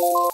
you